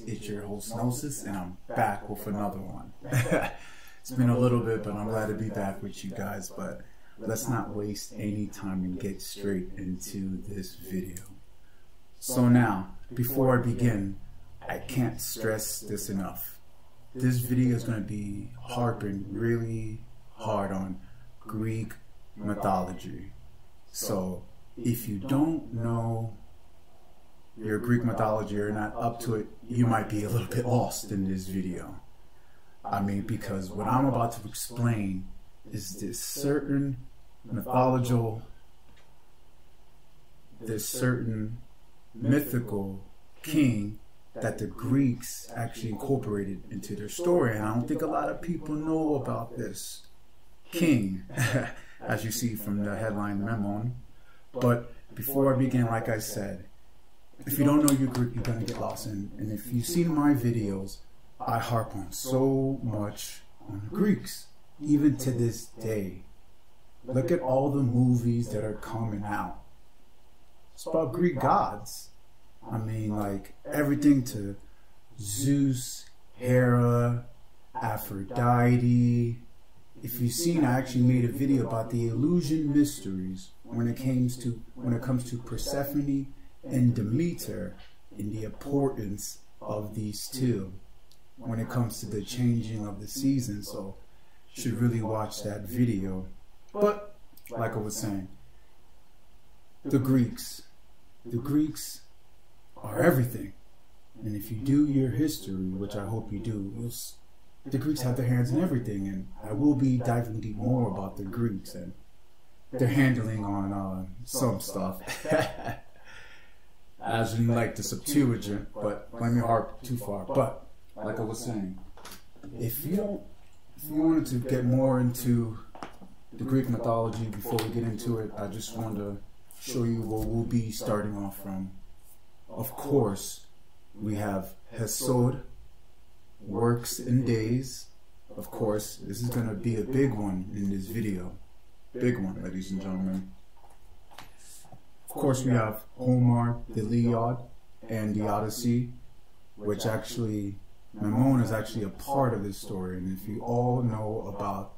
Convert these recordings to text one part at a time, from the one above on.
It's your host Gnosis, and I'm back with another one. it's been a little bit, but I'm glad to be back with you guys. But let's not waste any time and get straight into this video. So now, before I begin, I can't stress this enough. This video is going to be harping really hard on Greek mythology. So if you don't know your Greek mythology or not up to it, you might be a little bit lost in this video. I mean, because what I'm about to explain is this certain mythological, this certain mythical king that the Greeks actually incorporated into their story. And I don't think a lot of people know about this king, as you see from the headline Memnon. But before I begin, like I said, if you don't know your group, you're to get lost. And, and if you've seen my videos, I harp on so much on the Greeks, even to this day. Look at all the movies that are coming out. It's about Greek gods. I mean, like everything to Zeus, Hera, Aphrodite. If you've seen, I actually made a video about the Eleusinian mysteries when it comes to when it comes to Persephone and Demeter and the importance of these two when it comes to the changing of the season. So should really watch that video. But like I was saying, the Greeks, the Greeks are everything. And if you do your history, which I hope you do, the Greeks have their hands in everything. And I will be diving deep more about the Greeks and their handling on uh, some stuff. As we like the Septuagint, but let me harp too far. But like I was saying, if you don't, if you wanted to get more into the Greek mythology before we get into it, I just wanted to show you where we'll be starting off from. Of course, we have Hesiod, works and days. Of course, this is going to be a big one in this video. Big one, ladies and gentlemen. Of course, we have Homer, the Iliad, and the Odyssey, which actually, Memnon is actually a part of this story. And if you all know about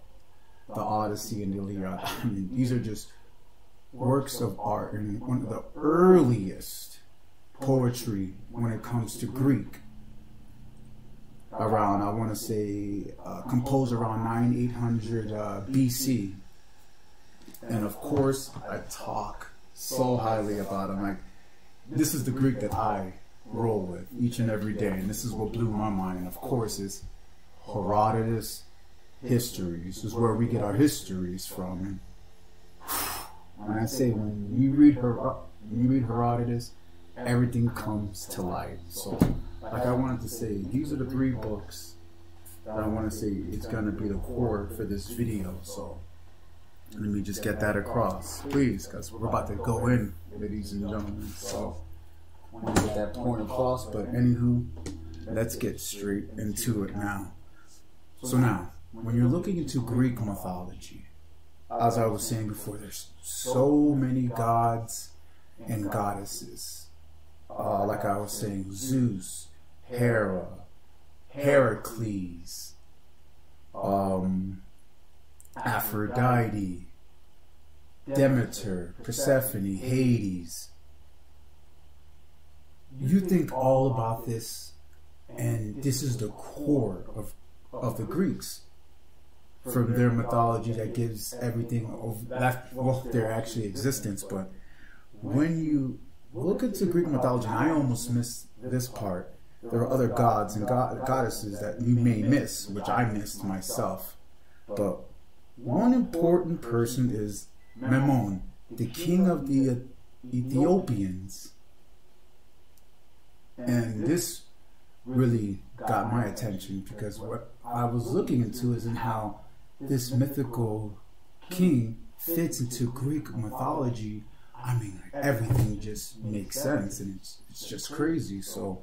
the Odyssey and the Iliad, I mean, these are just works of art and one of the earliest poetry when it comes to Greek. Around, I want to say, uh, composed around 9 800 uh, BC. And of course, I talk so highly about him. Like, this is the Greek that I roll with each and every day. And this is what blew my mind. And of course, is Herodotus histories. Is where we get our histories from. And when I say when you read her, you read Herodotus, everything comes to light. So, like I wanted to say, these are the three books that I want to say it's gonna be the core for this video. So. Let me just get that across, please, because we're about to go in, ladies and gentlemen. So, I want to get that point across, but anywho, let's get straight into it now. So now, when you're looking into Greek mythology, as I was saying before, there's so many gods and goddesses. Uh, like I was saying, Zeus, Hera, Heracles, um, Aphrodite, Demeter, Persephone, Hades. You think all about this, and this is the core of, of the Greeks. From their mythology that gives everything of that, well, their actually existence. But when you look into Greek mythology, I almost missed this part, there are other gods and god, goddesses that you may miss, which I missed myself. But one important person is Memnon, the king of the Ethiopians. And this really got my attention because what I was looking into is in how this mythical king fits into Greek mythology. I mean, everything just makes sense and it's, it's just crazy. So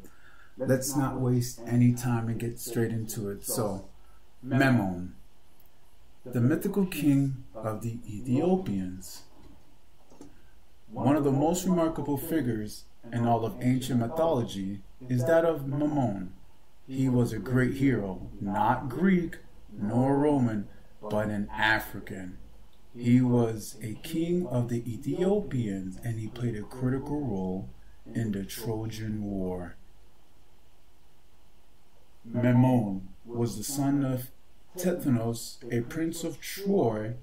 let's not waste any time and get straight into it. So, Memnon the mythical king of the Ethiopians. One of the most remarkable figures in all of ancient mythology is that of Memnon. He was a great hero, not Greek nor Roman, but an African. He was a king of the Ethiopians and he played a critical role in the Trojan War. Memnon was the son of Tithonus, a prince of Troy,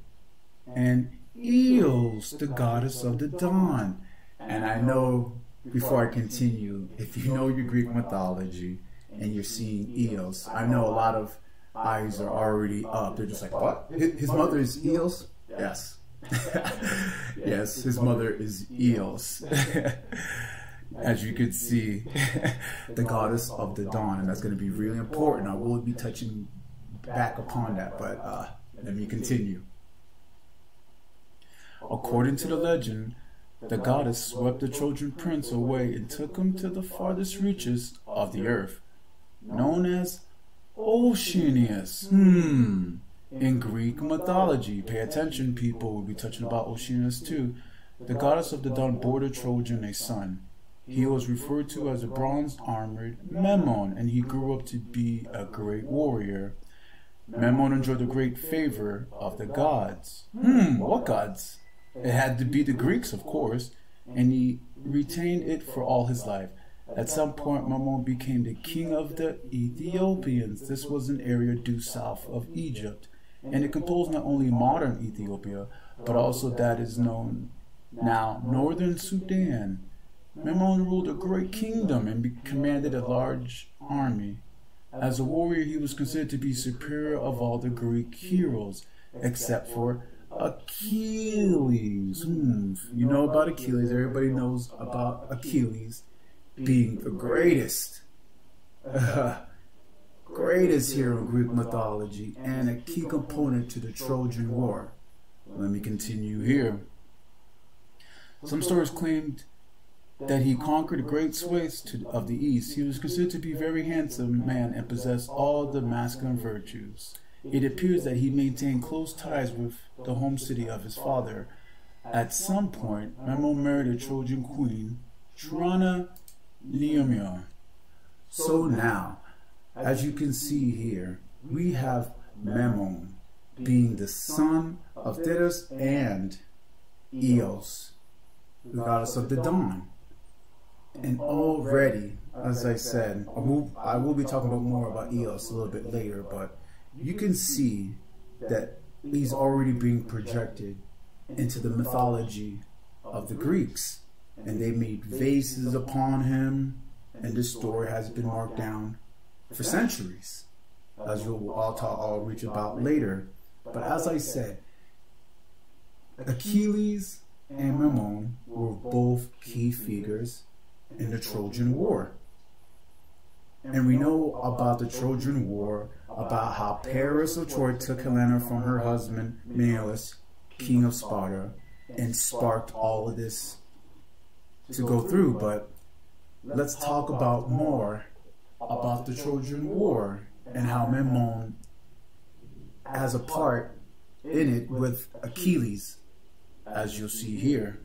and Eos, the goddess of the dawn. And I know, before I continue, if you know your Greek mythology and you're seeing Eos, I know a lot of eyes are already up. They're just like, what? His mother is Eos? Yes. yes, his mother is Eos. As you can see, the goddess of the dawn, and that's going to be really important. I will be touching back upon that, but uh, let me continue. According to the legend, the goddess swept the Trojan prince away and took him to the farthest reaches of the earth, known as Oceanus. Hmm. In Greek mythology, pay attention, people. We'll be touching about Oceanus too. The goddess of the dawn bore the Trojan a son. He was referred to as a bronze armored Memnon, and he grew up to be a great warrior. Memnon enjoyed the great favor of the gods. Hmm, what gods? It had to be the Greeks, of course, and he retained it for all his life. At some point, Memnon became the king of the Ethiopians. This was an area due south of Egypt, and it composed not only modern Ethiopia, but also that is known now northern Sudan. Memnon ruled a great kingdom and commanded a large army. As a warrior, he was considered to be superior of all the Greek heroes, except for Achilles. Hmm. You know about Achilles. Everybody knows about Achilles being the greatest, greatest hero in Greek mythology and a key component to the Trojan War. Let me continue here. Some stories claimed that he conquered great swathes of the east. He was considered to be a very handsome man and possessed all the masculine virtues. It appears that he maintained close ties with the home city of his father. At some point, Memnon married a Trojan queen, Trana Neomia. So now, as you can see here, we have Memnon being the son of Thetis and Eos, the goddess of the dawn. And already, as I said, I will, be talking about more about Eos a little bit later, but you can see that he's already being projected into the mythology of the Greeks. And they made vases upon him, and this story has been marked down for centuries, as we'll all talk, I'll reach about later. But as I said, Achilles and Memnon were both key figures in the Trojan War. And we know about the Trojan War, about how Paris of Troy took Helena from her husband Menelaus, king of Sparta, and sparked all of this to go through. But let's talk about more about the Trojan War and how Memnon has a part in it with Achilles, as you'll see here.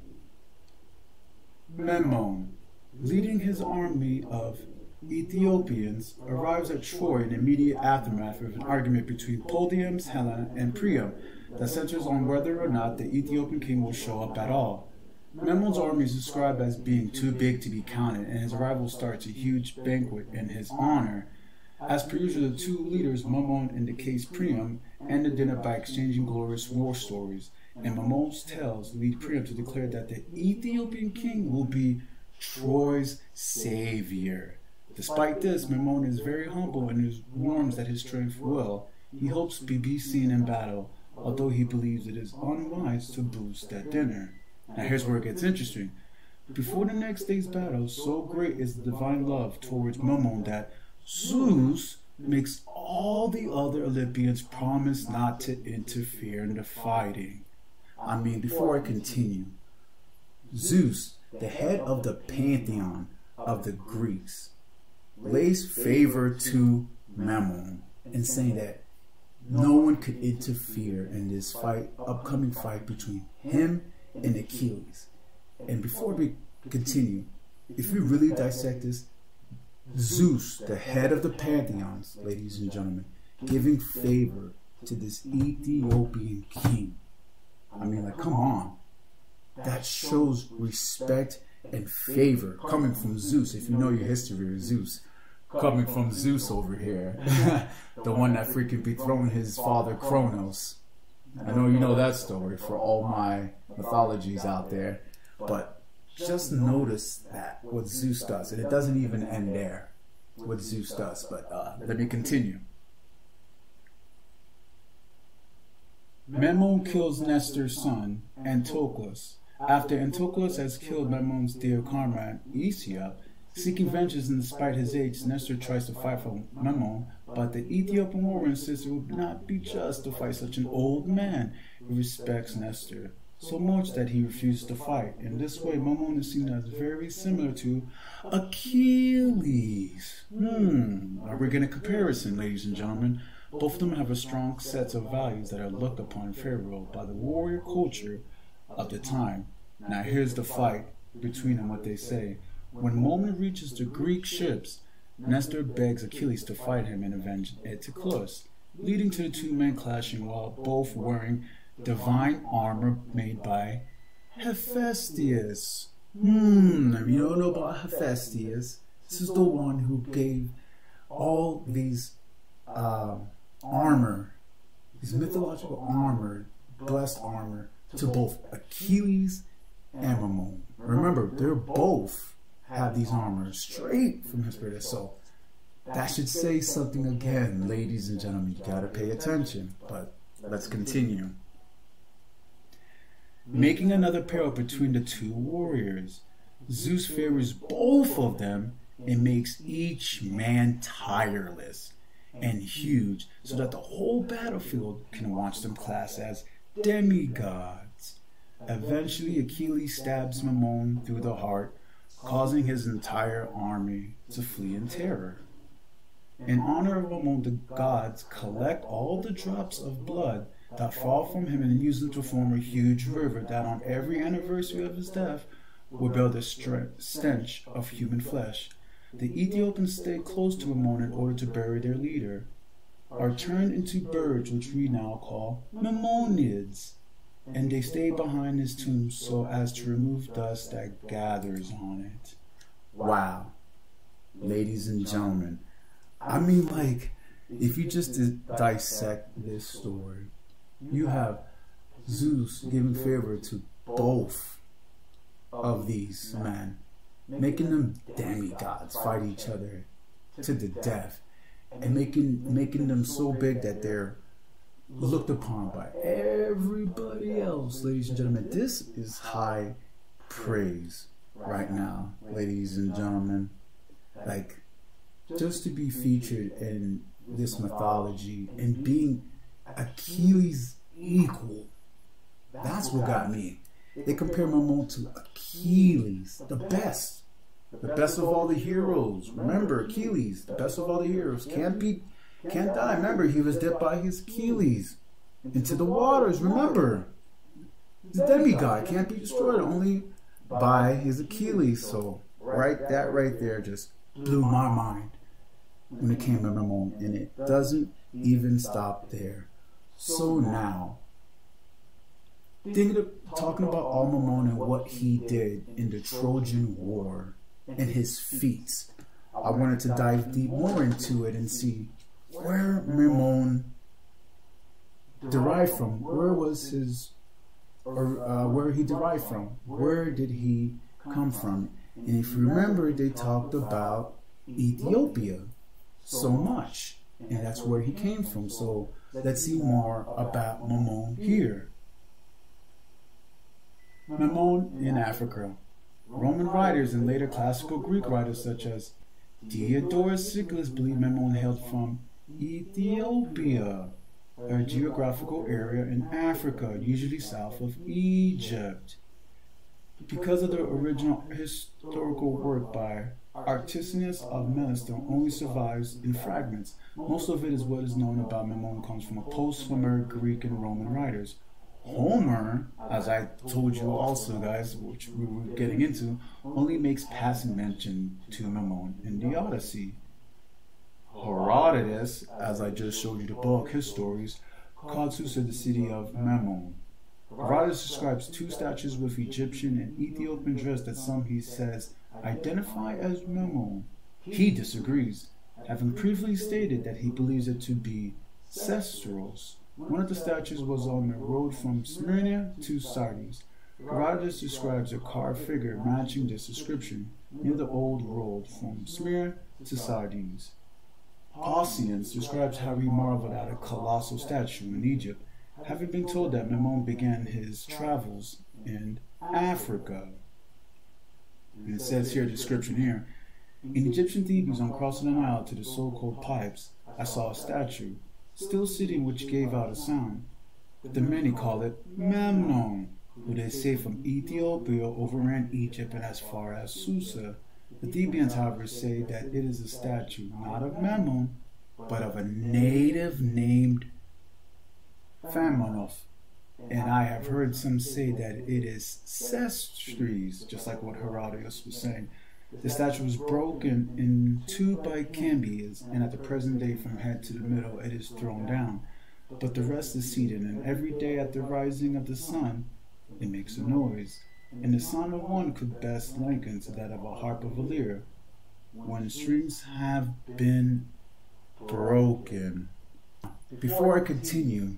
Memnon, leading his army of Ethiopians arrives at Troy in immediate aftermath of an argument between Polydamas, Helen, and Priam that centers on whether or not the Ethiopian king will show up at all. Memnon's army is described as being too big to be counted, and his arrival starts a huge banquet in his honor. As per usual, the two leaders, Memnon and the case Priam, end the dinner by exchanging glorious war stories, and Memnon's tales lead Priam to declare that the Ethiopian king will be Troy's savior. Despite this, Memnon is very humble and warns that his strength will. He hopes to be seen in battle, although he believes it is unwise to boost at dinner. Now here's where it gets interesting. Before the next day's battle, so great is the divine love towards Memnon that Zeus makes all the other Olympians promise not to interfere in the fighting. I mean, before I continue, Zeus, the head of the pantheon of the Greeks, lays favor to Memnon in saying that no one could interfere in this fight, upcoming fight between him and Achilles. And before we continue, if we really dissect this, Zeus, the head of the pantheons, ladies and gentlemen, giving favor to this Ethiopian king. I mean, like, come on. That shows respect and favor coming from Zeus. If you know your history of Zeus, coming from Zeus over here, the one that freaking dethroned his father Kronos. I know you know that story for all my mythologies out there, but just notice that what Zeus does, and it doesn't even end there. What Zeus does, but uh, let me continue. Memnon kills Nestor's son, Antilochus. After Antilochus has killed Memnon's dear comrade, Aesop, seeking vengeance and despite his age, Nestor tries to fight for Memnon, but the Ethiopian warrior insists it would not be just to fight such an old man. He respects Nestor so much that he refuses to fight. In this way, Memnon is seen as very similar to Achilles. Hmm, are we getting a comparison, ladies and gentlemen? Both of them have a strong set of values that are looked upon favorably by the warrior culture of the time. Now here's the fight between them, what they say. When Memnon reaches the Greek ships, Nestor begs Achilles to fight him and avenge Antilochus, leading to the two men clashing while both wearing divine armor made by Hephaestus. Hmm, if you don't know about Hephaestus, this is the one who gave all these uh, armor, these mythological armor, blessed armor, to both Achilles and Memnon. Remember, they're both have these armors straight from Hephaestus. So that should say something again, ladies and gentlemen. You gotta pay attention. But let's continue. Making another parallel between the two warriors, Zeus favors both of them and makes each man tireless and huge so that the whole battlefield can watch them class as demigods. Eventually, Achilles stabs Memnon through the heart, causing his entire army to flee in terror. In honor of Memnon, the gods collect all the drops of blood that fall from him and use them to form a huge river that on every anniversary of his death will bear the stench of human flesh. The Ethiopians stay close to Memnon in order to bury their leader, are turned into birds which we now call Memnonids, and they stay behind his tomb so as to remove dust that gathers on it. Wow. Ladies and gentlemen, I mean like if you just dissect this story, you have Zeus giving favor to both of these men, making them demigods fight each other to the death, and making making them so big that they're looked upon by everybody else, ladies and gentlemen. This is high praise right now, ladies and gentlemen. Like, just to be featured in this mythology and being Achilles equal. That's what got me. They compare Memnon to Achilles, the best. The best of all the heroes. Remember, Achilles, the best of all the heroes. Can't be, can't die. Remember, he was dipped by his Achilles into the waters. Remember, a demigod. Can't be destroyed only by his Achilles. So, right, that right there just blew my mind when it came to Memnon. And it doesn't even stop there. So now, thinking of, talking about Memnon and what he did in the Trojan War and his feats, I wanted to dive deep more into it and see where Memnon derived from. Where was his, or uh, where he derived from? Where did he come from? And if you remember, they talked about Ethiopia so much, and that's where he came from. So let's see more about Memnon here. Memnon in Africa. Roman writers and later classical Greek writers such as Diodorus Siculus believe Memnon hailed from Ethiopia, a geographical area in Africa, usually south of Egypt. Because of the original historical work by Artesianus of Melitone only survives in fragments. Most of it is what is known about Memnon comes from a post-Homeric Greek and Roman writers. Homer, as I told you also, guys, which we were getting into, only makes passing mention to Memnon in the Odyssey. Herodotus, as I just showed you the book, his stories, called Susa the city of Memnon. Herodotus describes two statues with Egyptian and Ethiopian dress that some, he says, identify as Memnon. He disagrees, having previously stated that he believes it to be Sestros. One of the statues was on the road from Smyrna to Sardis. Herodotus describes a carved figure matching this description near the old road from Smyrna to Sardis. Pausanias describes how he marveled at a colossal statue in Egypt, having been told that Memnon began his travels in Africa. And it says here, description here, in Egyptian Thebes on crossing the Nile to the so-called pipes, I saw a statue still sitting which gave out a sound. The many call it Memnon, who they say from Ethiopia overran Egypt and as far as Susa. The Thebians, however, say that it is a statue not of Memnon, but of a native named Phamenon. And I have heard some say that it is Sestris, just like what Herodotus was saying. The statue was broken in two by Cambyses, and at the present day, from head to the middle, it is thrown down. But the rest is seated, and every day at the rising of the sun, it makes a noise. And the sound of one could best liken to that of a harp of a lyre, when strings have been broken. Before I continue,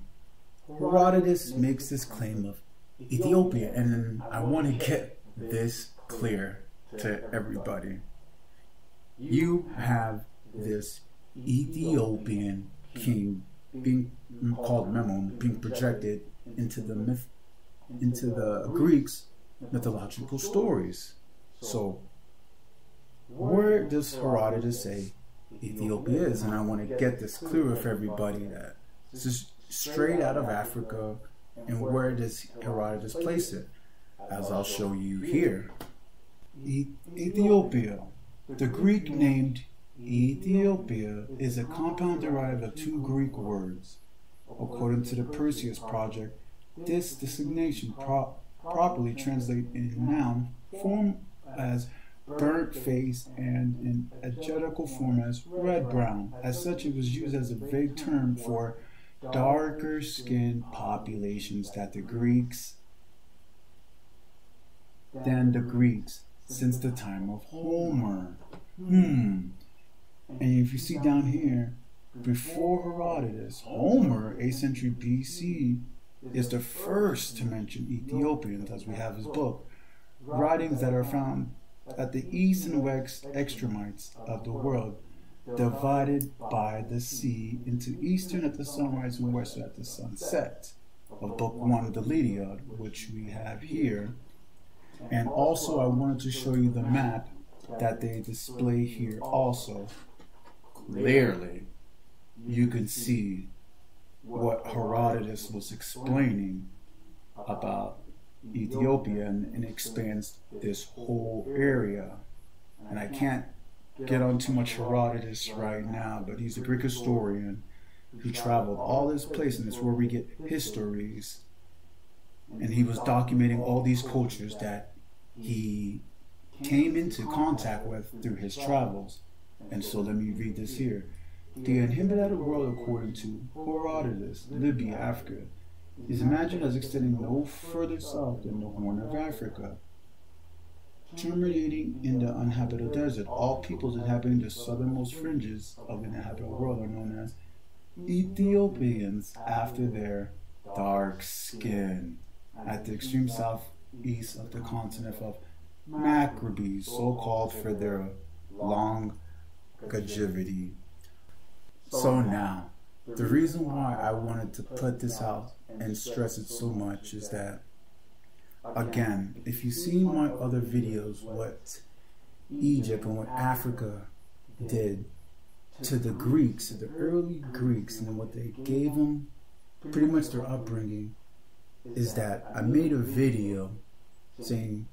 Herodotus makes this claim of Ethiopia, and I want to get this clear to everybody. You have this Ethiopian king being called Memnon being projected into the myth into the Greeks mythological stories. So where does Herodotus say Ethiopia is? And I want to get this clear with everybody that this is straight out of Africa and where does Herodotus place it? As I'll show you here. Ethiopia. The Greek named Ethiopia is a compound derived of two Greek words. According to the Perseus Project, this designation pro properly translates in noun form as burnt face and in adjectival form as red brown. As such, it was used as a vague term for darker skinned populations that the Greeks than the Greeks since the time of Homer. Hmm. And if you see down here, before Herodotus, Homer, 8th century BC, is the first to mention Ethiopians, as we have his book. Writings that are found at the east and west extremites of the world, divided by the sea into eastern at the sunrise and western at the sunset. Of Book 1 of the Iliad, which we have here, and also I wanted to show you the map that they display here also. Clearly, you can see what Herodotus was explaining about Ethiopia and, and expands this whole area. And I can't get on too much Herodotus right now, but he's a Greek historian who traveled all this place, and it's where we get histories and he was documenting all these cultures that he came into contact with through his travels. And so let me read this here. The inhabited world, according to Herodotus, Libya, Africa, is imagined as extending no further south than the Horn of Africa, terminating in the uninhabited desert. All peoples inhabiting the southernmost fringes of the inhabited world are known as Ethiopians after their dark skin at the extreme southeast of the continent of Macrobes, so called for their long longevity. So now, the reason why I wanted to put this out and stress it so much is that, again, if you see my other videos, what Egypt and what Africa did to the Greeks, to the early Greeks, and what they gave them, pretty much their upbringing, is that I made a video saying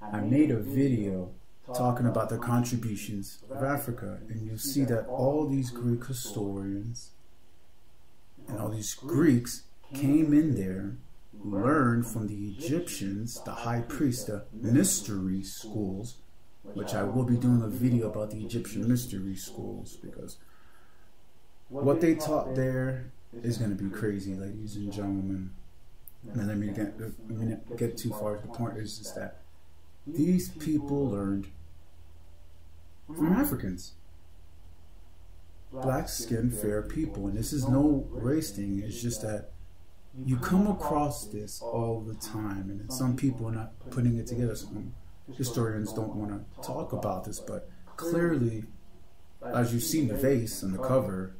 I made a video talking about the contributions of Africa, and you'll see that all these Greek historians And all these Greeks came in there, learned from the Egyptians, the high priest, the mystery schools, which I will be doing a video about the Egyptian mystery schools because what they taught there is going to be crazy, ladies and gentlemen. And let me get, let me get too far. The point is, is that these people learned from Africans, black skinned, fair people. And this is no race thing, it's just that you come across this all the time. And some people are not putting it together. Some historians don't want to talk about this, but clearly, as you see in the vase and the cover,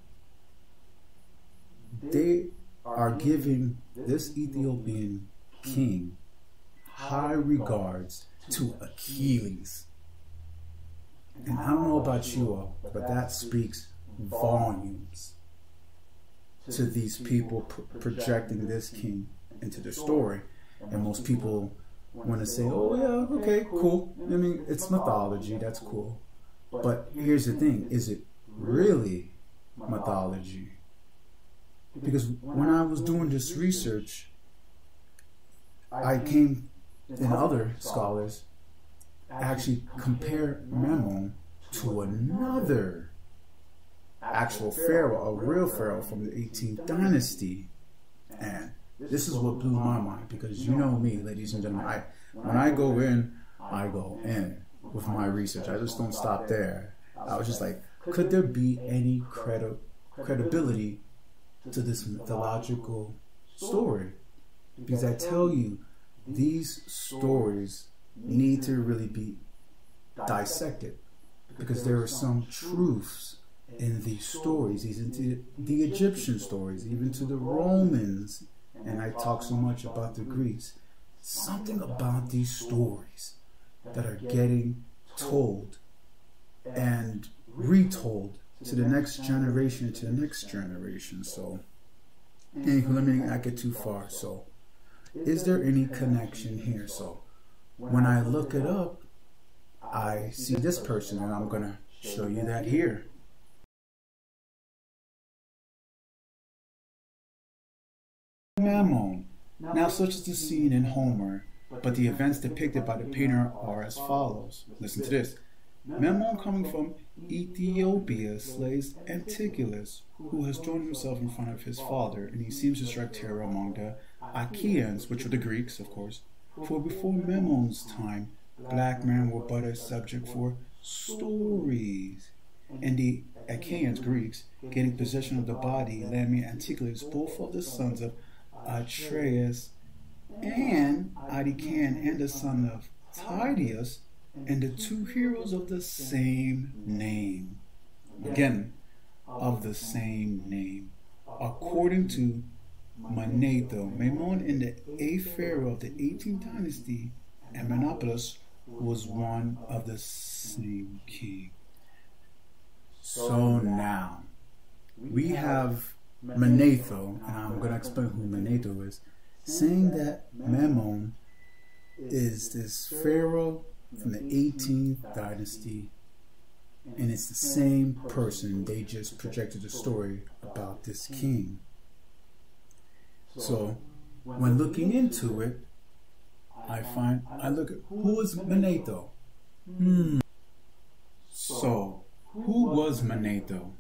they are giving this Ethiopian king high regards to Achilles. And I don't know about you all, but that speaks volumes to these people projecting this king into the story. And most people want to say, oh, yeah, okay, cool. I mean, it's mythology, that's cool. But here's the thing is it really mythology? Because when I was doing this research, I came and other scholars actually compare Memnon to another actual pharaoh, a real pharaoh from the 18th dynasty. And this is what blew my mind because you know me, ladies and gentlemen. I when I go in, I go in with my research. I just don't stop there. I was just like, could there be any credi- credibility to this mythological story? Because I tell you, these stories need to really be dissected because there are some truths in these stories, even to the Egyptian stories, even to the Romans, and I talk so much about the Greeks. Something about these stories that are getting told and retold to the next generation, to the next generation. So, let me not get too far. So, is there any connection here? So, when I look it up, I see this person, and I'm going to show you that here. Memnon. Now, such is the scene in Homer, but the events depicted by the painter are as follows. Listen to this. Memnon, coming from Ethiopia, slays Antilochus, who has thrown himself in front of his father, and he seems to strike terror among the Achaeans, which were the Greeks, of course. For before Memnon's time, black men were but a subject for stories. And the Achaeans, Greeks, getting possession of the body, Lamia Antilochus, both of the sons of Atreus and Adican, and the son of Tydeus, and the two heroes of the same name. Again, of the same name. According to Manetho, Memnon in the eighth pharaoh of the 18th dynasty, and was one of the same king. So now, we have Manetho, and I'm going to explain who Manetho is, saying that Memnon is this pharaoh from the 18th dynasty, and it's the same person. They just projected a story about this king. So, when looking into it, I find I look at who is Manetho. Hmm. So, who was Manetho,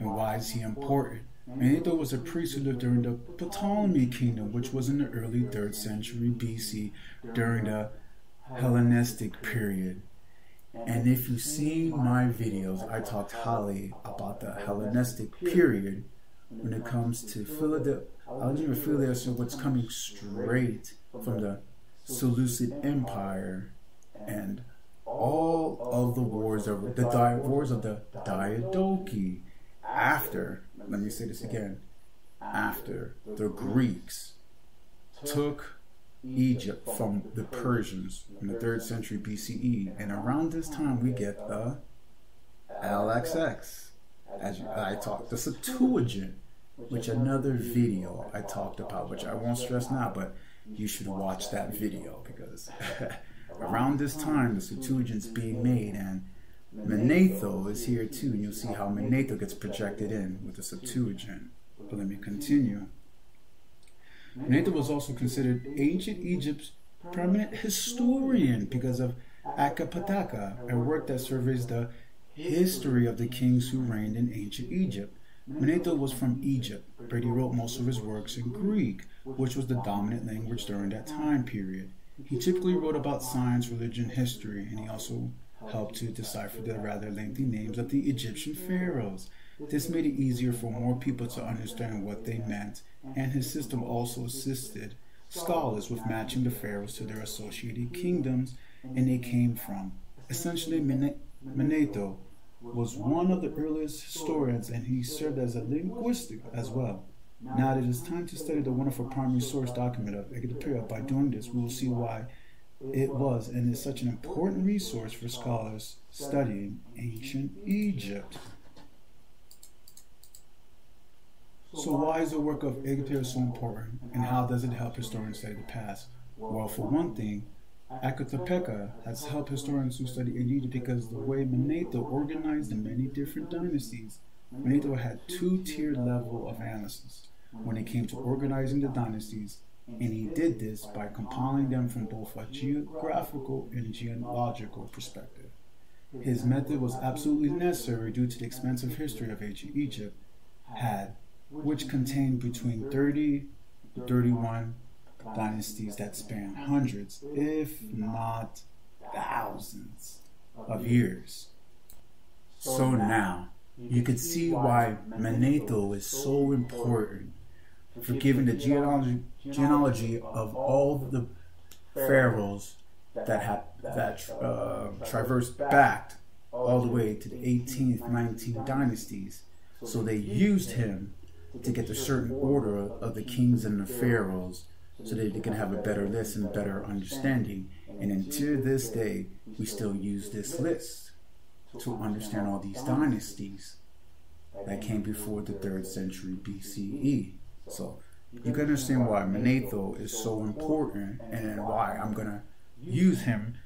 and why is he important? Manetho was a priest who lived during the Ptolemy kingdom, which was in the early 3rd century BC, during the Hellenistic period. And if you've seen my videos, I talked highly about the Hellenistic period when it comes to Philadelphia. Alexandria what's coming straight from the Seleucid Empire and all of the wars of the di- wars of the Diadochi after let me say this again after the Greeks took Egypt from the Persians in the 3rd century BCE. And around this time, we get the LXX, as I talked, the Septuagint, which another video I talked about, which I won't stress now, but you should watch that video because around this time, the Septuagint's being made and Manetho is here too, and you'll see how Manetho gets projected in with the Septuagint, But let me continue. Manetho was also considered ancient Egypt's prominent historian because of Akapataka, a work that surveys the history of the kings who reigned in ancient Egypt. Manetho was from Egypt, but he wrote most of his works in Greek, which was the dominant language during that time period. He typically wrote about science, religion, history, and he also helped to decipher the rather lengthy names of the Egyptian pharaohs. This made it easier for more people to understand what they meant, and his system also assisted scholars with matching the pharaohs to their associated kingdoms and they came from. Essentially, Manetho was one of the earliest historians and he served as a linguist as well. Now that it is time to study the wonderful primary source document of Aegyptiaca. By doing this, we will see why it was and is such an important resource for scholars studying ancient Egypt. So why is the work of Aegyptiaca so important and how does it help historians study the past? Well, for one thing, Akatapeka has helped historians who study Egypt because the way Manetho organized the many different dynasties, Manetho had two-tiered level of analysis when it came to organizing the dynasties, and he did this by compiling them from both a geographical and genealogical perspective. His method was absolutely necessary due to the expensive history of ancient Egypt had, which contained between 30 to 31 dynasties that span hundreds, if not thousands, of years. So now, you can see why Manetho is so important for giving the genealogy, genealogy of all the pharaohs that have that uh, traversed back all the way to the 18th, 19th dynasties. So they used him to get the certain order of the kings and the pharaohs so that they can have a better list and better understanding. And until this day, we still use this list to understand all these dynasties that came before the third century BCE. So you can understand why Manetho is so important and why I'm going to use him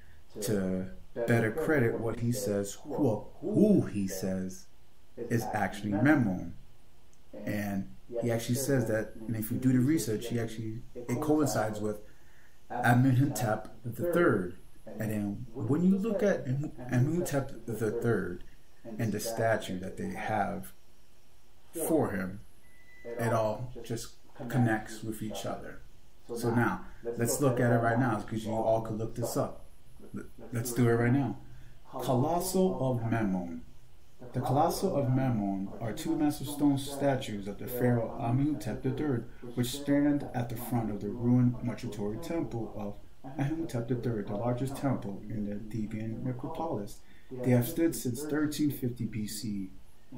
to better credit what he says, who, who he says is actually Memnon. And he actually says that, and if you do the research, he actually it coincides with Amenhotep III. And then when you look at Amenhotep III and the statue that they have for him, it all just connects with each other. So now, let's look at it right now because you all could look this up. Let's do it right now. Colossal of Memnon. The Colossal of Memnon are two massive stone statues of the pharaoh Amenhotep III, which stand at the front of the ruined mortuary temple of Amenhotep III, the largest temple in the Theban necropolis. They have stood since 1350 BC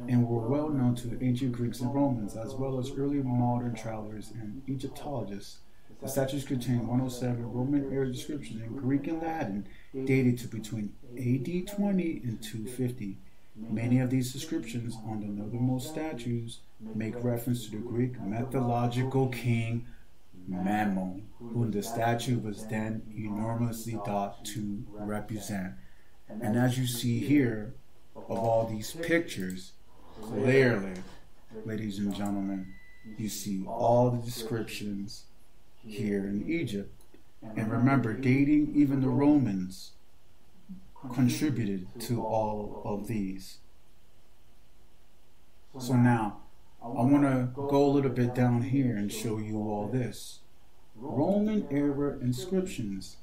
and were well known to ancient Greeks and Romans, as well as early modern travelers and Egyptologists. The statues contain 107 Roman era descriptions in Greek and Latin, dated to between AD 20 and 250. Many of these descriptions on the northernmost statues make reference to the Greek mythological king Memnon, whom the statue was then enormously thought to represent. And as you see here, of all these pictures, clearly, ladies and gentlemen, you see all the descriptions here in Egypt. And remember, dating even the Romans contributed to all of these. So now, I want to go a little bit down here and show you all this. Roman era inscriptions.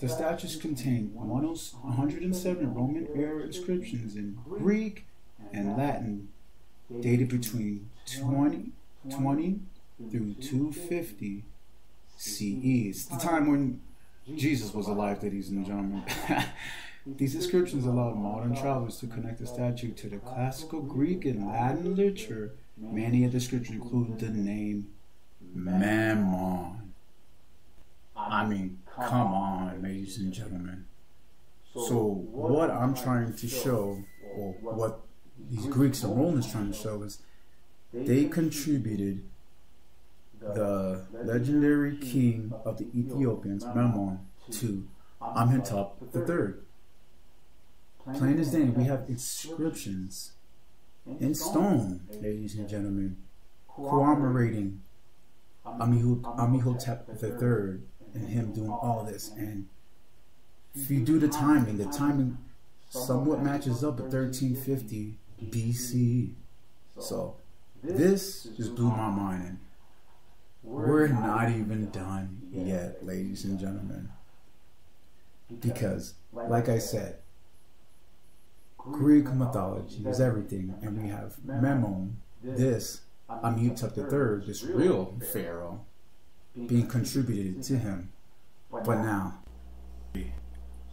The statues contain 107 Roman era inscriptions in Greek and Latin dated between 20, 20 through 250 CE. It's the time when Jesus was alive, ladies and gentlemen. These inscriptions allowed modern travelers to connect the statue to the classical Greek and Latin literature. Many of the scriptures include the name Memnon. I mean, come on, ladies and gentlemen. So, what I'm trying to show, or what these Greeks and Romans trying to show, is they contributed the legendary king of the Ethiopians, Memnon, to Amenhotep III. Plain as day, we have inscriptions in stone, ladies and gentlemen, commemorating Amenhotep III and him doing all this. And if you do the timing, the timing somewhat matches up with 1350 BCE. So this just blew my mind. And we're not even done yet, ladies and gentlemen. Because, like I said, Greek mythology is everything, and we have Memnon, this Amenhotep III, this real pharaoh, being contributed to him. But now,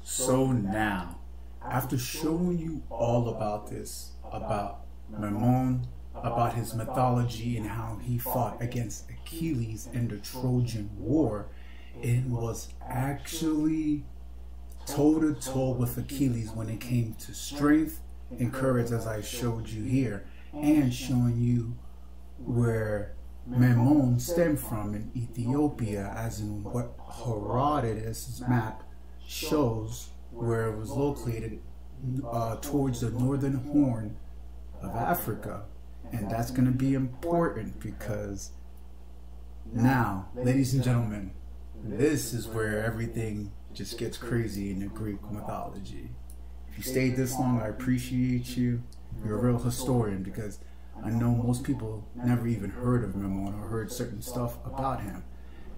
so now, after showing you all about this, about Memnon, about his mythology and how he fought against Achilles in the Trojan War, it was actually toe to toe with Achilles when it came to strength and courage, as I showed you here, and showing you where Memnon stemmed from in Ethiopia, as in what Herodotus' map shows where it was located uh, towards the northern horn of Africa. And that's going to be important because now, ladies and gentlemen, this is where everything just gets crazy in the Greek mythology. If you stayed this long, I appreciate you. You're a real historian because I know most people never even heard of Memnon or heard certain stuff about him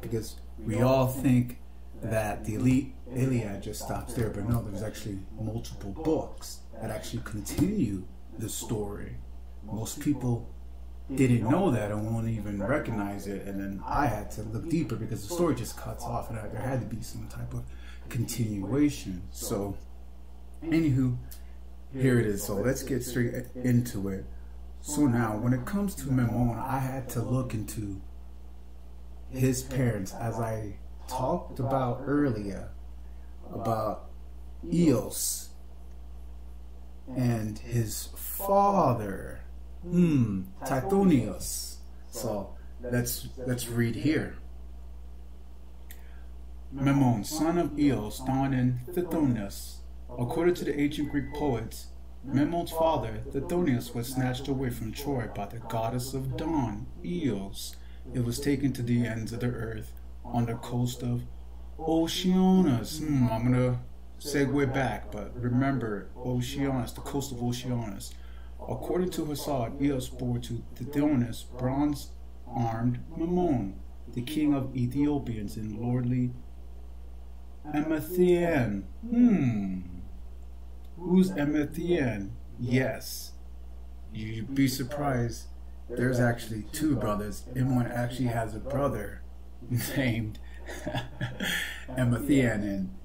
because we all think that the elite Iliad just stops there, but no, there's actually multiple books that actually continue the story. Most people didn't know that and won't even recognize it, and then I had to look deeper because the story just cuts off, and there had to be some type of continuation. So, anywho, here it is. So let's get straight into it. So now, when it comes to Memnon, I had to look into his parents, as I talked about earlier, about Eos and his father, hmm, Tithonius. So let's let's read here. Memnon, son of Eos, Dawn and Tithonius. According to the ancient Greek poets, Memnon's father, Tithonius, was snatched away from Troy by the goddess of dawn, Eos. It was taken to the ends of the earth on the coast of Oceanus. Hmm, I'm gonna segue back, but remember Oceanus, the coast of Oceanus. According to Hesiod, Eos bore to Tithonus bronze-armed Memnon, the king of Ethiopians and lordly Emathion. Hmm. Who's Emathion? Yes. You'd be surprised. There's actually two brothers, one actually has a brother named Emathion. And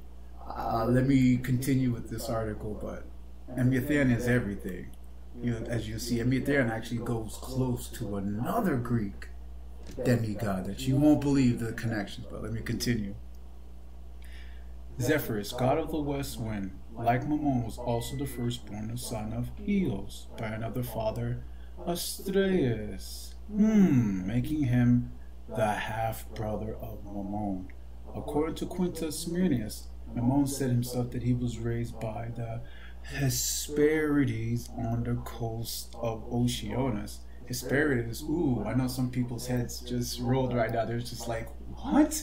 uh, let me continue with this article, but Emathion is everything. You know, as you see, Emathion actually goes close to another Greek demigod that you won't believe the connections, but let me continue. Zephyrus, god of the west wind, like Memnon, was also the firstborn son of Eos by another father, Astraeus, hmm, making him the half brother of Memnon. According to Quintus Smyrnaeus, Memnon said himself that he was raised by the Hesperides on the coast of Oceanus. Hesperides, ooh, I know some people's heads just rolled right now. They're just like, what?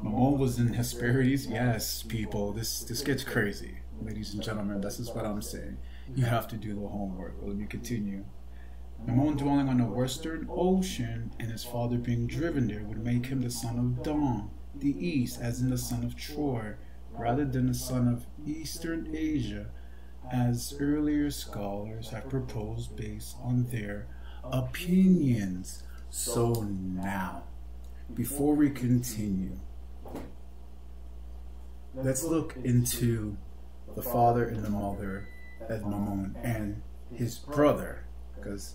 Memnon was in Hesperides? Yes, people, this this gets crazy. Ladies and gentlemen, this is what I'm saying. You have to do the homework. Let me continue. Memnon dwelling on the western ocean and his father being driven there would make him the son of Dawn, the east, as in the son of Troy, rather than the son of eastern Asia, as earlier scholars have proposed based on their opinions. So now, before we continue, let's look into the father and the mother of Memnon and his brother, because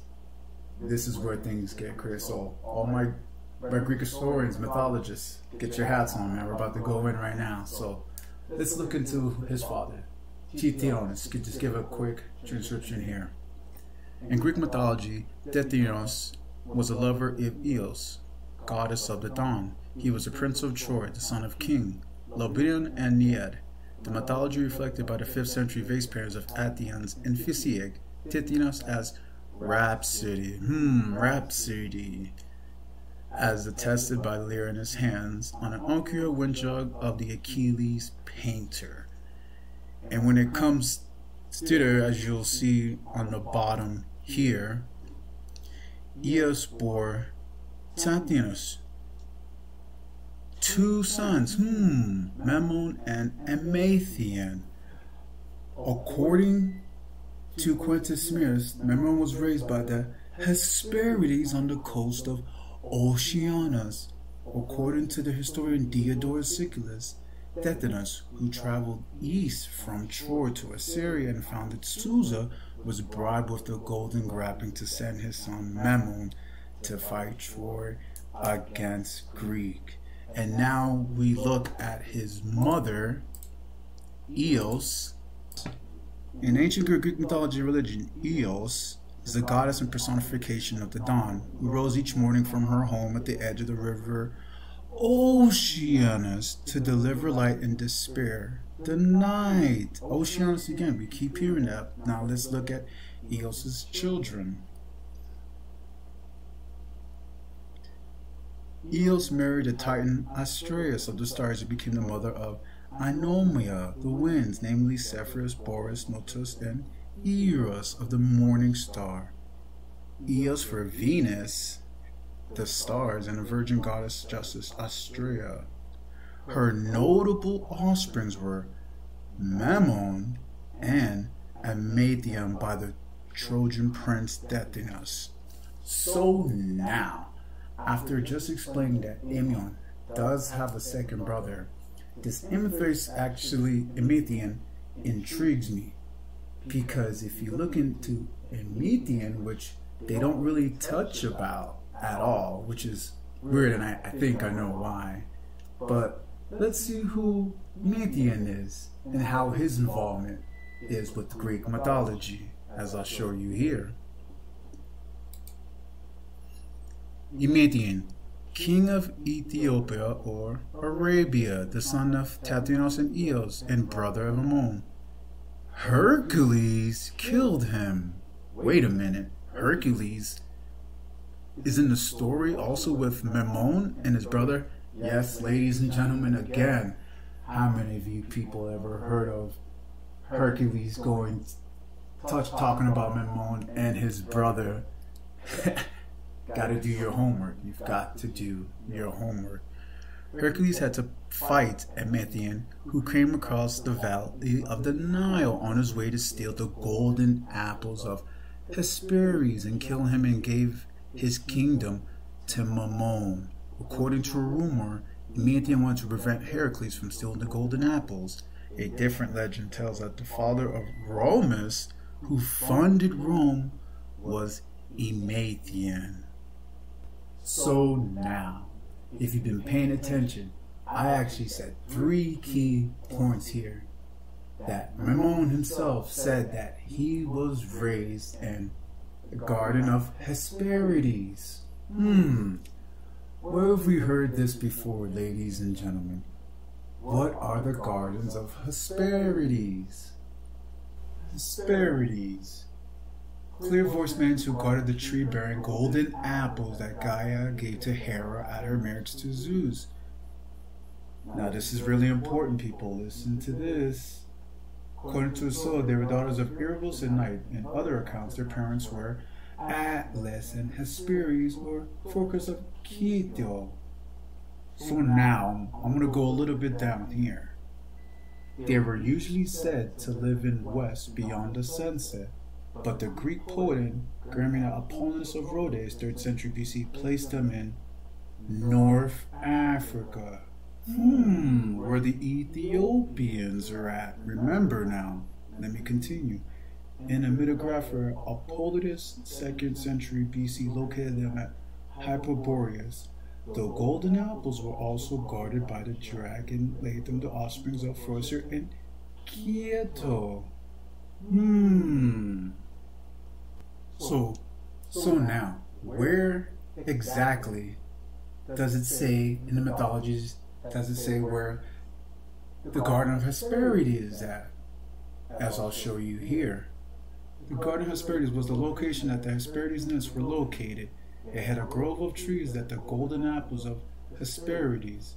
this is where things get clear. So all my my Greek historians, mythologists, get your hats on, man. We're about to go in right now. So let's look into his father, Tithonus. Just give a quick transcription here. In Greek mythology, Tithonus was a lover of Eos, goddess of the dawn. He was a prince of Troy, the son of King Laomedon and Naiad, The mythology reflected by the 5th century vase pairings of Athenians and Phisiag, Tithonus as Rhapsody. Hmm, Rhapsody. As attested by Lear in his hands on an oinochoe windjug of the Achilles painter. And when it comes to as you'll see on the bottom here, Eos bore Tantinus, two sons, hmm, Memnon and Emathion. According to Quintus Smyrnaeus, Memnon was raised by the Hesperides on the coast of Oceanus. According to the historian Diodorus Siculus, Thetanus, who traveled east from Troy to Assyria and founded Susa, was bribed with the golden grappling to send his son Memnon to fight Troy against Greek. And now we look at his mother, Eos. In ancient Greek mythology and religion, Eos is the goddess and personification of the dawn, who rose each morning from her home at the edge of the river Oceanus to deliver light and despair. The night. Oceanus again, we keep hearing that. Now let's look at Eos's children. Eos married the titan Astraeus of the stars and became the mother of Anemoi, the winds, namely Zephyrus, Boreas, Notus, and Eurus of the morning star. Eos for Venus, the stars, and the virgin goddess Justice Astrea. Her notable offsprings were Memnon and Emathion by the Trojan prince Dethynus. So now, after just explaining that Amion does have a second brother, this Emethius actually, Emathion, intrigues me. Because if you look into Emathion, which they don't really touch about at all, which is weird, and I, I think I know why. But let's see who Emathion is and how his involvement is with Greek mythology, as I'll show you here. Emathion, king of Ethiopia or Arabia, the son of Tatinos and Eos, and brother of Memnon. Hercules killed him. Wait a minute, Hercules is in the story also with Memnon and his brother? Yes, ladies and gentlemen, again, how many of you people ever heard of Hercules going touch talking about Memnon and his brother? got to do your homework. You've got to do your homework. Hercules had to fight Emathion, who came across the valley of the Nile on his way to steal the golden apples of Hesperes and kill him and gave his kingdom to Memnon. According to a rumor, Emathion wanted to prevent Heracles from stealing the golden apples. A different legend tells that the father of Romus, who funded Rome, was Emathion. So now, if you've been paying attention, I actually said three key points here. That Memnon himself said that he was raised in the Garden of Hesperides. Hmm, where have we heard this before, ladies and gentlemen? What are the gardens of Hesperides? Hesperides. Clear voiced men who guarded the tree bearing golden apples that Gaia gave to Hera at her marriage to Zeus. Now, this is really important, people. Listen to this. According to Soul, they were daughters of Erebus and Night. In other accounts, their parents were Atlas and Hesperis or Phorcys of Keto. So now, I'm going to go a little bit down here. They were usually said to live in west beyond the sunset, but the Greek poet Gramina Apollonius of Rhodes, 3rd century BC, placed them in North Africa. Hmm, where the Ethiopians are at. Remember now. Let me continue. In a mythographer, Apollodorus, 2nd century BC, located them at Hyperboreas. The golden apples were also guarded by the dragon Ladon, the offsprings of Frosser and Keto. Hmm. So, so now, where exactly does it say in the mythologies, does it say where the Garden of Hesperides is at? As I'll show you here. The Garden of Hesperides was the location that the Hesperides nests were located. It had a grove of trees that the golden apples of Hesperides.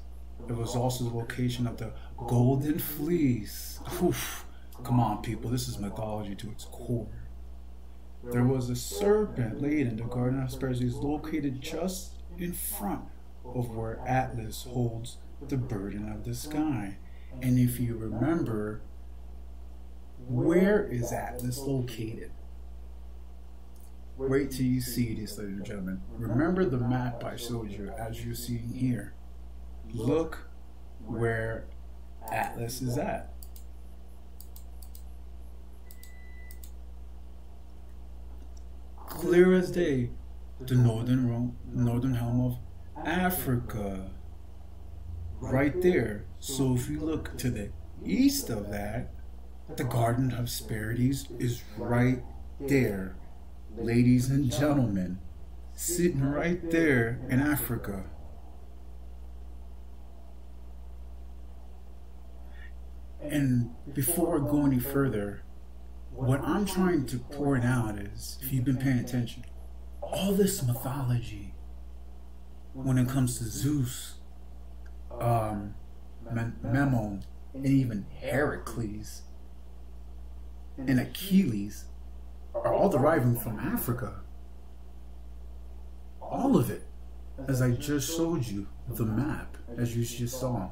It was also the location of the golden fleece. Oof. Come on, people, this is mythology to its core. There was a serpent laid in the Garden of Hesperides located just in front of where Atlas holds the burden of the sky. And if you remember, where is Atlas located? Wait till you see this, ladies and gentlemen. Remember the map I showed you as you're seeing here. Look where Atlas is at. Clear as day, the northern northern helm of Africa. Right there. So if you look to the east of that, the Garden of Hesperides is right there. Ladies and gentlemen, sitting right there in Africa. And before I go any further, what I'm trying to point out is, if you've been paying attention, all this mythology when it comes to Zeus, um, and even Heracles and Achilles are all deriving from Africa. All of it, as I just showed you the map, as you just saw.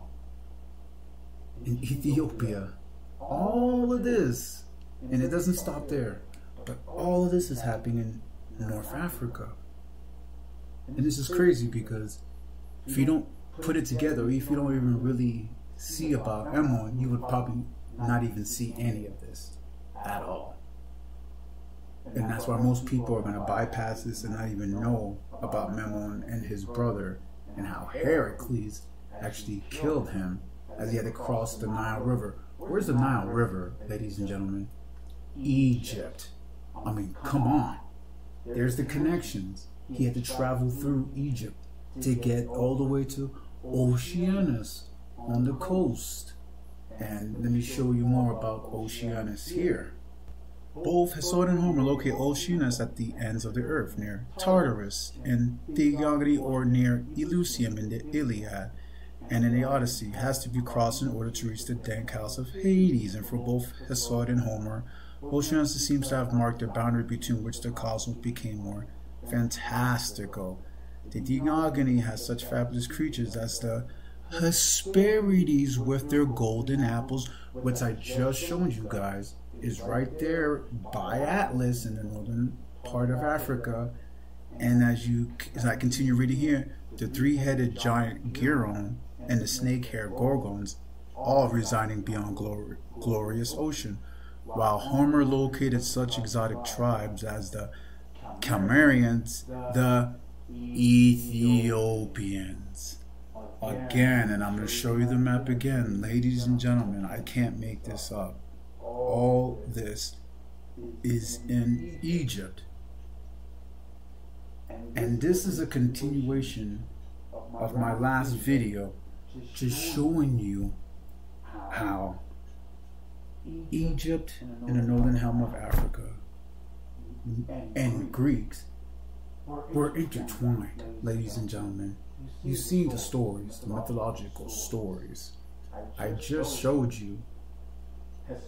In Ethiopia, all of this, and it doesn't stop there, but all of this is happening in North Africa. And this is crazy because if you don't put it together, if you don't even really see about Memnon, you would probably not even see any of this at all. And that's why most people are going to bypass this and not even know about Memnon and his brother and how Heracles actually killed him as he had to cross the Nile River. Where's the Nile River, ladies and gentlemen? Egypt. I mean, come on. There's the connections. He had to travel through Egypt to get all the way to Oceanus on the coast. And let me show you more about Oceanus here. Both Hesiod and Homer locate Oceanus at the ends of the earth, near Tartarus in Theogony or near Elysium in the Iliad and in the Odyssey, has to be crossed in order to reach the dank house of Hades. And for both Hesiod and Homer, Oceanus seems to have marked the boundary between which the cosmos became more fantastical. The Theogony has such fabulous creatures as the Hesperides with their golden apples, which I just showed you guys is right there by Atlas in the northern part of Africa. And as you as I continue reading here, the three-headed giant Geryon and the snake-haired Gorgons, all residing beyond glor glorious ocean, while Homer located such exotic tribes as the Cimmerians, the Ethiopians. Again, and I'm going to show you the map again. Ladies and gentlemen, I can't make this up all this is in Egypt. And this is a continuation of my last video, just showing you how Egypt and the northern helm of Africa and Greeks were intertwined, ladies and gentlemen. You've seen the stories, the mythological stories. I just showed you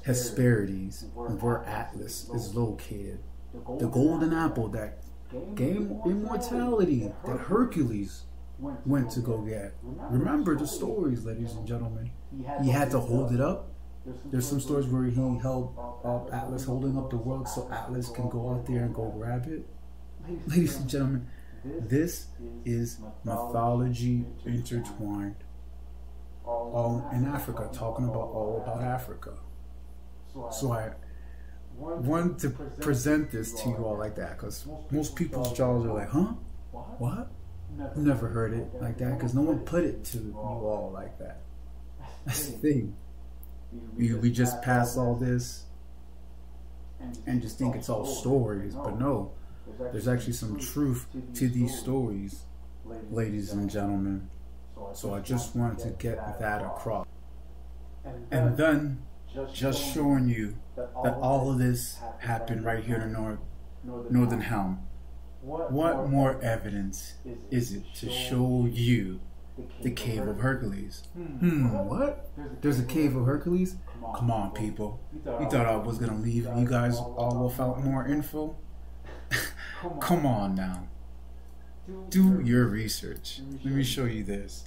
Hesperides, and where Atlas is located. The golden apple that gained immortality that Hercules went to go get. Remember the stories, ladies and gentlemen. He had to hold it up. There's some stories where he held up Atlas holding up the world so Atlas can go out there and go grab it. Ladies and gentlemen, this is mythology intertwined. All in Africa, talking about all about Africa. So I wanted to present this to you all like that because most people's jaws are like, huh? What? Never heard it like that because no one put it to you all like that. That's the thing. We, we just pass all this and just think it's all stories, but no, there's actually some truth to these stories, ladies and gentlemen. So I just wanted to get that across. And then just showing you that all of this happened right here in north, Northern Helm. What more evidence is it to show you the Cave of Hercules? Hmm, what? There's a Cave of Hercules? Come on, people. You thought I was gonna leave you guys all without more info? Come on now. Do your research. Let me show you this.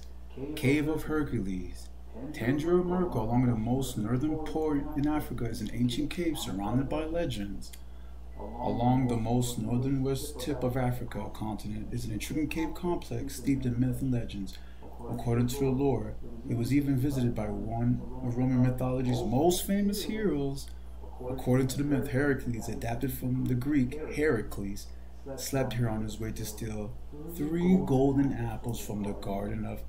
Cave of Hercules. Tangier-Merkel, along the most northern port in Africa, is an ancient cave surrounded by legends. Along the most northern west tip of Africa continent is an intriguing cave complex steeped in myth and legends. According to the lore, it was even visited by one of Roman mythology's most famous heroes. According to the myth, Heracles, adapted from the Greek Heracles, slept here on his way to steal three golden apples from the Garden of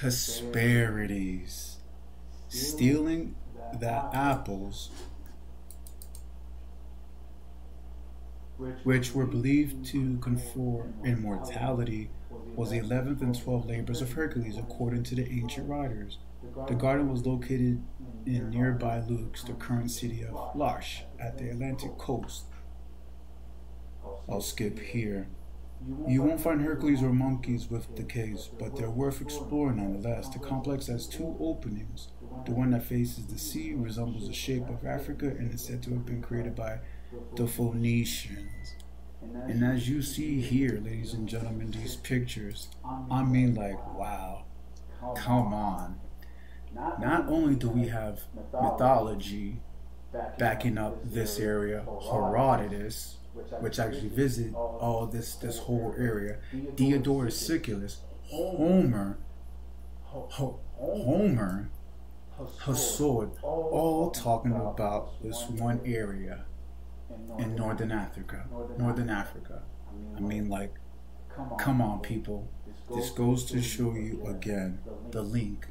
Hesperides. Stealing the apples, which were believed to confer immortality, was the 11th and 12th labors of Hercules, according to the ancient writers. The garden was located in nearby Lixus, the current city of Larache, at the Atlantic coast. I'll skip here. You won't find Hercules or monkeys with the caves, but they're worth exploring nonetheless. The complex has two openings. The one that faces the sea resembles the shape of Africa and is said to have been created by the Phoenicians. And as you see here, ladies and gentlemen, these pictures, I mean, like, wow, come on. Not only do we have mythology backing up this area, Herodotus, which actually visited all this this whole area, Diodorus Siculus, Homer, Homer, Hesiod, all talking about this one area in northern Africa. Northern Africa. I mean, like, come on, people. This goes to show you again the link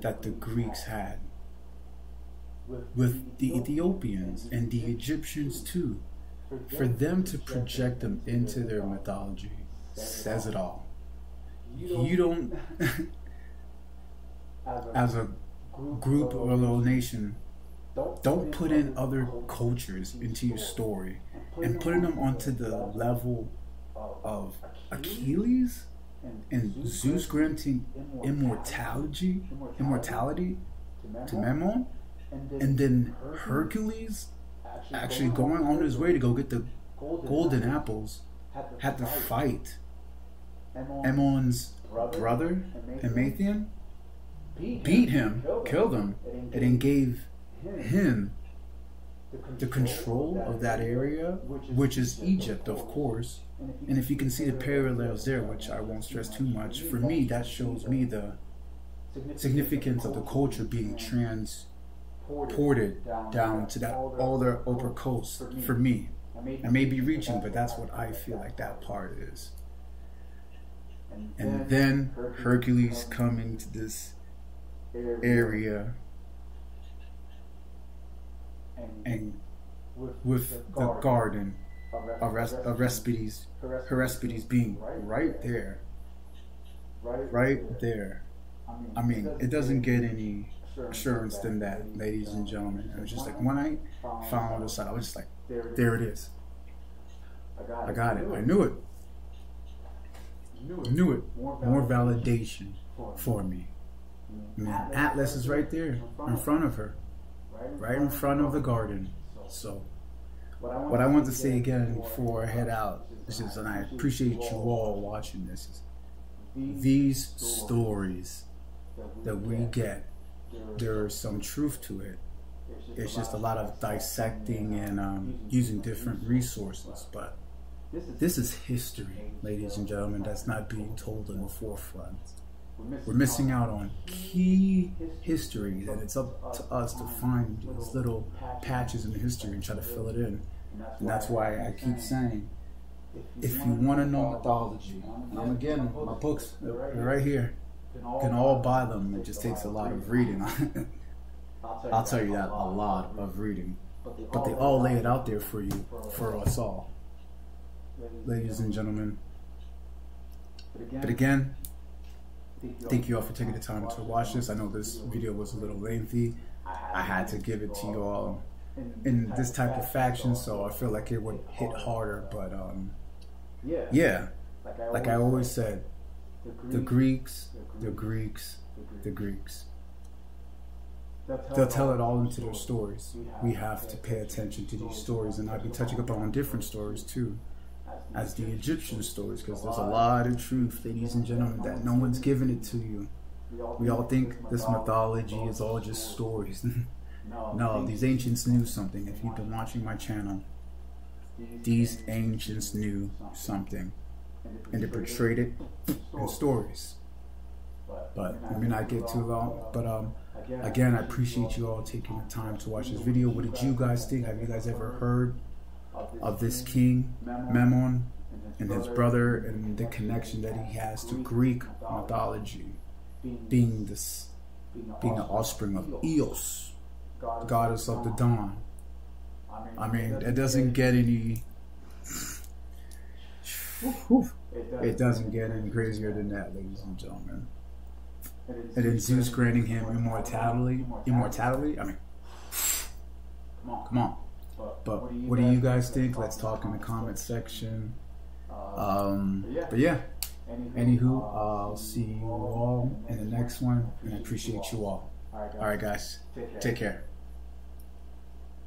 that the Greeks had with the Ethiopians and the Egyptians too. For them to project them into their mythology says it all. You don't, as a group or a little nation, don't put in other cultures into your story and putting them onto the level of Achilles and Zeus granting immortality, immortality to Memnon, and then Hercules actually going on his way to go get the golden apples had to fight Memnon's brother, Emathion, beat him, killed him, and then gave him the control of that area, which is Egypt, of course. And if you can see the parallels there, which I won't stress too much, for me, that shows me the significance of the culture being transported down to that older upper coast for me. I may be reaching, but that's what I feel like that part is. And then Hercules coming to this area and with the garden of Hesperides, Hesperides being right there, right there. I mean, it doesn't get any assurance than that, ladies and gentlemen. It was just like when I found this out, I was just like, there it is. I got it. I knew it. I knew it. More validation for me. Man, Atlas is right there in front of her, right in front of the garden. So, what I want to say again before I head out is just, and I appreciate you all watching this, is these stories that we get, there's some truth to it. It's just a lot of dissecting and um, using different resources, but this is history, ladies and gentlemen, that's not being told in the forefront. We're missing out on key history, and it's up to us to find these little patches in the history and try to fill it in. And that's why I keep saying, if you want to know mythology, and I'm again, my books, they're right here. You can all buy them. It just takes a lot of reading. I'll tell you that, a lot of reading. But they all lay it out there for you, for us all. Ladies and gentlemen. But again, thank you all for taking the time to watch this. I know this video was a little lengthy, I had to give it to you all in this type of faction, so I feel like it would hit harder. But um, yeah, like I always said, the Greeks, the Greeks, the Greeks. They'll tell it all into their stories. We have to pay attention to these stories, and I'll be touching upon different stories too, as the Egyptian stories, because there's a lot of truth, ladies and gentlemen, that no one's giving it to you. We all think this mythology is all just stories. no, these ancients knew something. If you've been watching my channel, these ancients knew something, and they portrayed it in stories. But let me not get too long. But um, again, I appreciate you all taking the time to watch this video. What did you guys think? Have you guys ever heard of this king, Memnon, and his brother, and the connection that he has to Greek mythology, being this, being the offspring of Eos, goddess of the dawn? I mean, it doesn't get any. It doesn't get any crazier than that, ladies and gentlemen. And then Zeus granting him immortality. Immortality? I mean, come on, come on. But what do you guys think? Let's talk in the comment section. Um, but yeah, anywho, I'll see you all in the next one, and I appreciate you all. All right, guys, take care.